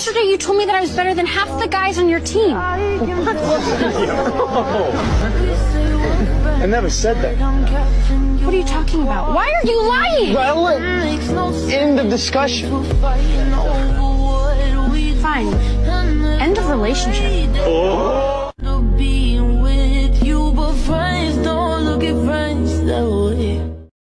Yesterday you told me that I was better than half the guys on your team. I never said that. What are you talking about? Why are you lying? Well, end of discussion. Fine. End of relationship. Oh.